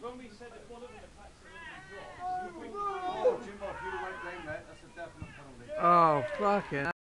when we said if one of them attacks it, Oh, Jimbo, if you went down there, that's a definite penalty. Oh, fucking